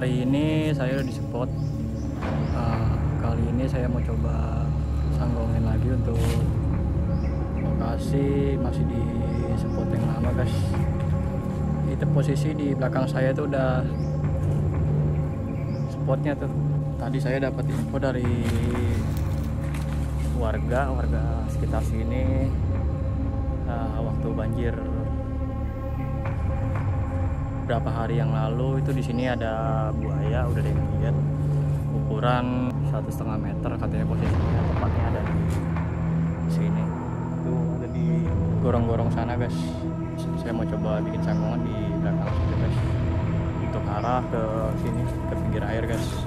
hari ini saya udah di spot uh, eh, kali ini saya mau coba sanggongin lagi untuk lokasi masih di spot yang lama guys. Itu posisi di belakang saya itu udah spotnya tuh. Tadi saya dapat info dari warga warga sekitar sini uh, waktu banjir beberapa hari yang lalu itu di sini ada buaya udah ada yang lihat. Ukuran satu setengah meter katanya posisinya tepatnya ada di sini. Itu ada di gorong-gorong sana guys. Saya mau coba bikin sanggungan di belakang situ guys. Untuk arah ke sini ke pinggir air sini guys